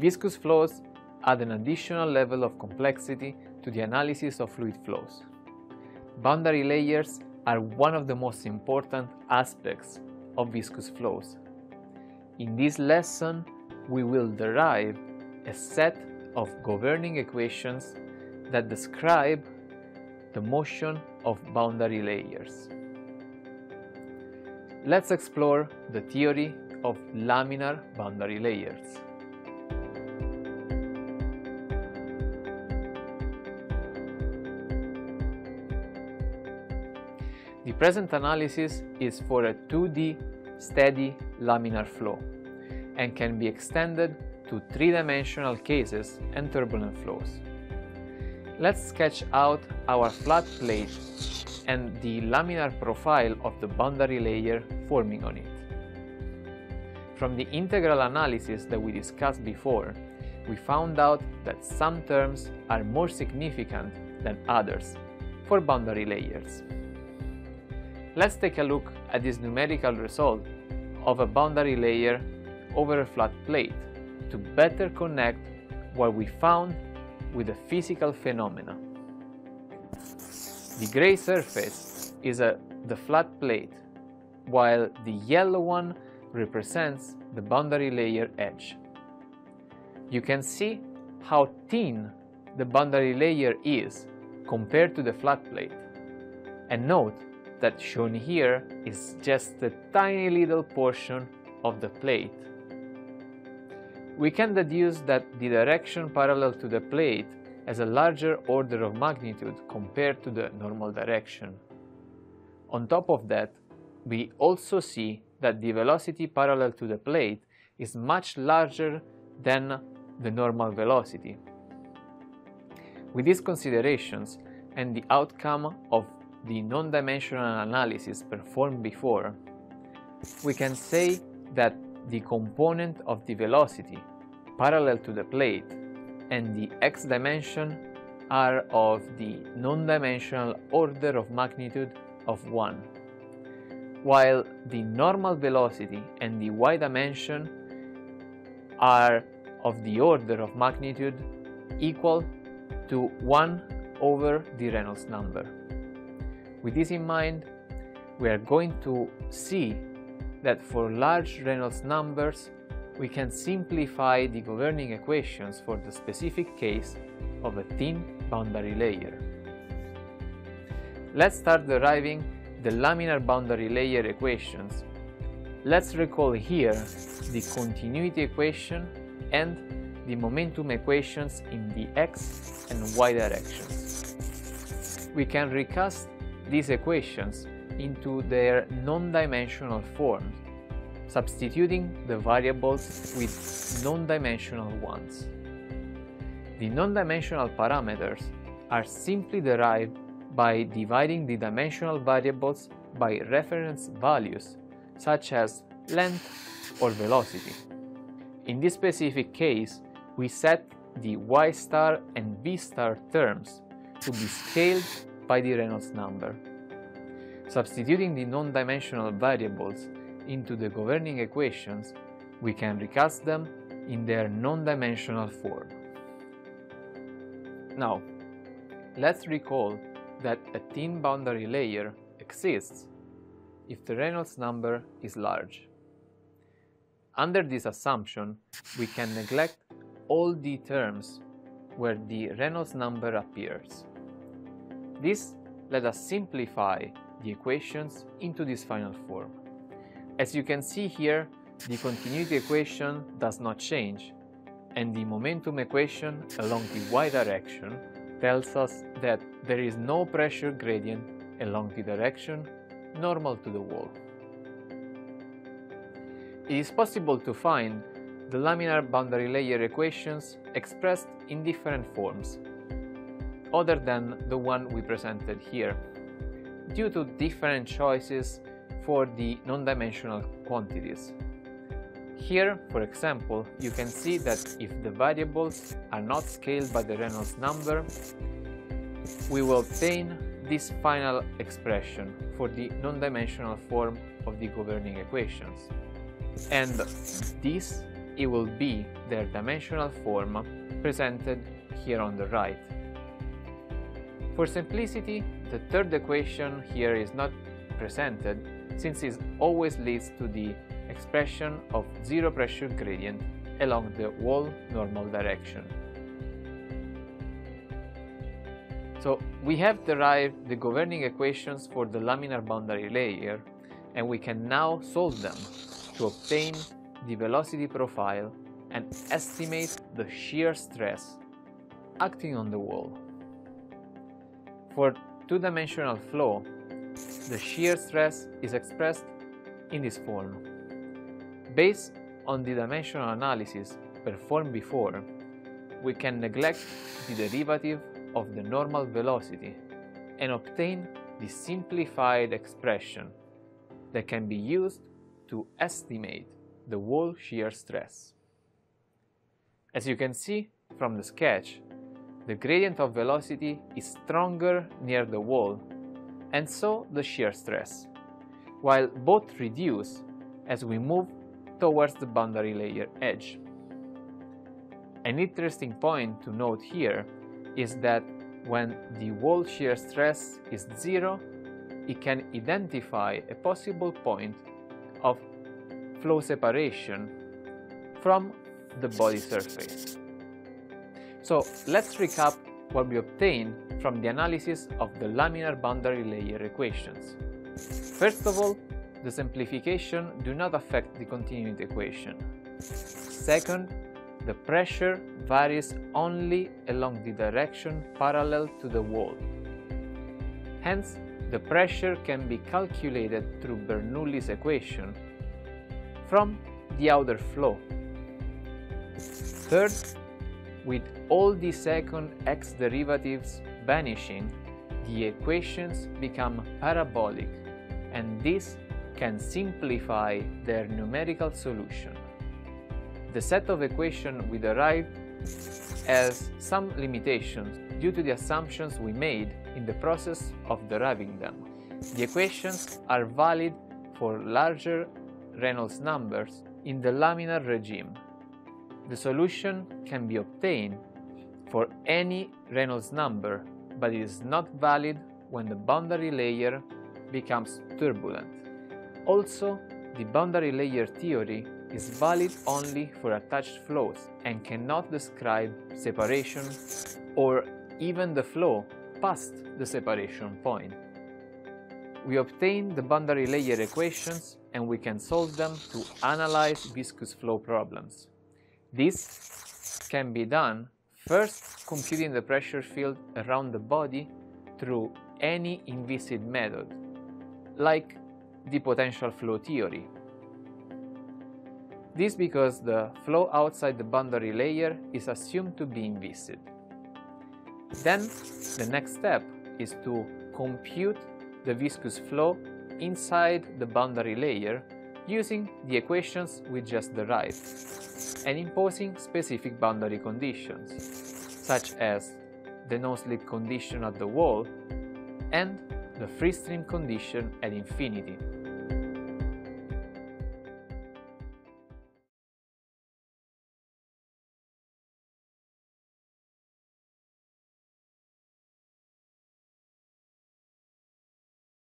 Viscous flows add an additional level of complexity to the analysis of fluid flows. Boundary layers are one of the most important aspects of viscous flows. In this lesson, we will derive a set of governing equations that describe the motion of boundary layers. Let's explore the theory of laminar boundary layers. Present analysis is for a 2D steady laminar flow and can be extended to three-dimensional cases and turbulent flows. Let's sketch out our flat plate and the laminar profile of the boundary layer forming on it. From the integral analysis that we discussed before, we found out that some terms are more significant than others for boundary layers. Let's take a look at this numerical result of a boundary layer over a flat plate to better connect what we found with the physical phenomena. The gray surface is a, the flat plate, while the yellow one represents the boundary layer edge. You can see how thin the boundary layer is compared to the flat plate. And note that shown here is just a tiny little portion of the plate. We can deduce that the direction parallel to the plate has a larger order of magnitude compared to the normal direction. On top of that, we also see that the velocity parallel to the plate is much larger than the normal velocity. With these considerations and the outcome of the non-dimensional analysis performed before, we can say that the component of the velocity parallel to the plate and the x dimension are of the non-dimensional order of magnitude of 1, while the normal velocity and the y dimension are of the order of magnitude equal to 1 over the Reynolds number. With this in mind, we are going to see that for large Reynolds numbers, we can simplify the governing equations for the specific case of a thin boundary layer. Let's start deriving the laminar boundary layer equations. Let's recall here the continuity equation and the momentum equations in the x and y directions. We can recast these equations into their non-dimensional forms, substituting the variables with non-dimensional ones. The non-dimensional parameters are simply derived by dividing the dimensional variables by reference values such as length or velocity. In this specific case, we set the y star and v star terms to be scaled by the Reynolds number. Substituting the non-dimensional variables into the governing equations, we can recast them in their non-dimensional form. Now, let's recall that a thin boundary layer exists if the Reynolds number is large. Under this assumption, we can neglect all the terms where the Reynolds number appears. This let us simplify the equations into this final form. As you can see here, the continuity equation does not change, and the momentum equation along the y direction tells us that there is no pressure gradient along the direction normal to the wall. It is possible to find the laminar boundary layer equations expressed in different forms, other than the one we presented here, due to different choices for the non-dimensional quantities. Here, for example, you can see that if the variables are not scaled by the Reynolds number, we will obtain this final expression for the non-dimensional form of the governing equations. And this it will be their dimensional form presented here on the right. For simplicity, the third equation here is not presented since it always leads to the expression of zero pressure gradient along the wall normal direction. So we have derived the governing equations for the laminar boundary layer and we can now solve them to obtain the velocity profile and estimate the shear stress acting on the wall. For two-dimensional flow, the shear stress is expressed in this form. Based on the dimensional analysis performed before, we can neglect the derivative of the normal velocity and obtain the simplified expression that can be used to estimate the wall shear stress. As you can see from the sketch, the gradient of velocity is stronger near the wall and so the shear stress, while both reduce as we move towards the boundary layer edge. An interesting point to note here is that when the wall shear stress is zero, it can identify a possible point of flow separation from the body surface. So let's recap what we obtained from the analysis of the laminar boundary layer equations. First of all, the simplification do not affect the continuity equation. Second, the pressure varies only along the direction parallel to the wall. Hence, the pressure can be calculated through Bernoulli's equation from the outer flow. Third, with all the second x derivatives vanishing, the equations become parabolic and this can simplify their numerical solution. The set of equations we derived has some limitations due to the assumptions we made in the process of deriving them. The equations are valid for larger Reynolds numbers in the laminar regime. The solution can be obtained for any Reynolds number, but it is not valid when the boundary layer becomes turbulent. Also, the boundary layer theory is valid only for attached flows and cannot describe separation or even the flow past the separation point. We obtain the boundary layer equations and we can solve them to analyze viscous flow problems. This can be done first computing the pressure field around the body through any inviscid method, like the potential flow theory. This because the flow outside the boundary layer is assumed to be inviscid. Then the next step is to compute the viscous flow inside the boundary layer using the equations we just derived and imposing specific boundary conditions, such as the no-slip condition at the wall and the free stream condition at infinity.